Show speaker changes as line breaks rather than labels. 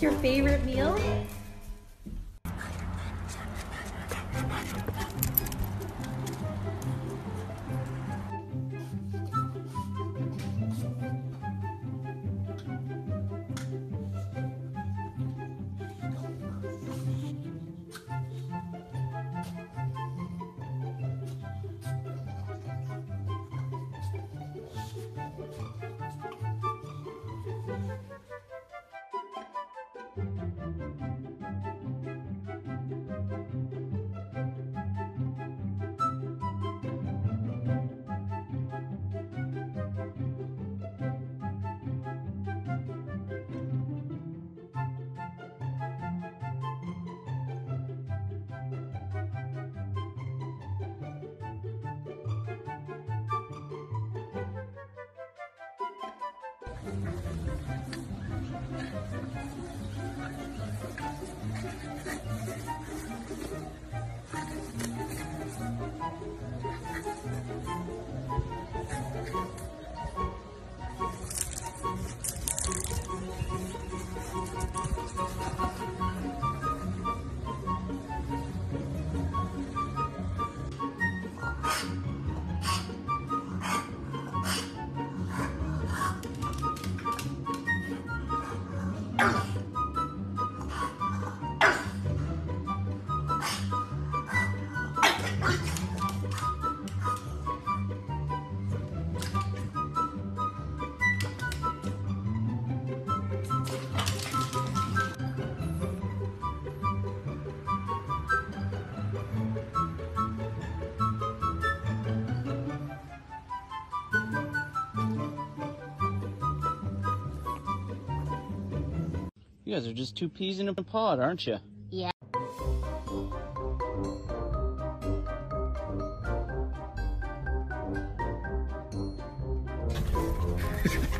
Your favorite meal? ちょっと待って。
You guys are just two peas in a pod, aren't you? Yeah.